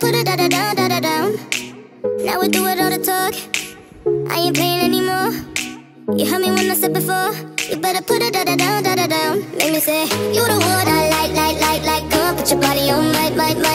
Put it da da down, da da down. Now we do it all the talk. I ain't playing anymore. You heard me when I said before. You better put it da da down, da da down. Make me say, You the one I like, like, like, like. Come on, put your body on, might, might, might.